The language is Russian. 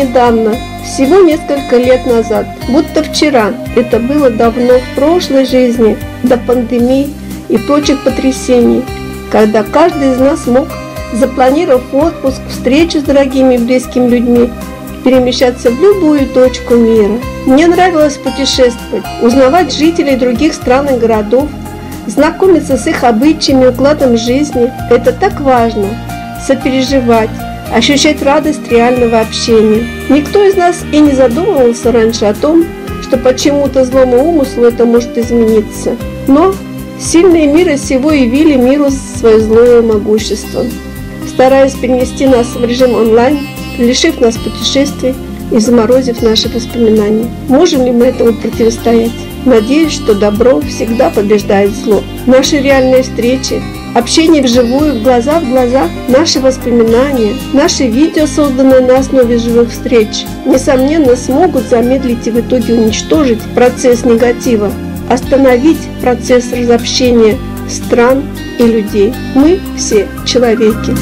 недавно, всего несколько лет назад, будто вчера. Это было давно в прошлой жизни, до пандемии и прочих потрясений, когда каждый из нас мог, запланировав отпуск, встречу с дорогими и близкими людьми, перемещаться в любую точку мира. Мне нравилось путешествовать, узнавать жителей других стран и городов, знакомиться с их обычаями, укладом жизни. Это так важно – сопереживать, ощущать радость реального общения. Никто из нас и не задумывался раньше о том, что почему-то злому умыслу это может измениться. Но сильные мира сего явили миру свое злое могущество, стараясь перенести нас в режим онлайн, лишив нас путешествий и заморозив наши воспоминания. Можем ли мы этому противостоять? Надеюсь, что добро всегда побеждает зло. Наши реальные встречи, общение вживую, глаза в глаза, наши воспоминания, наши видео, созданные на основе живых встреч, несомненно смогут замедлить и в итоге уничтожить процесс негатива, остановить процесс разобщения стран и людей. Мы все человеки.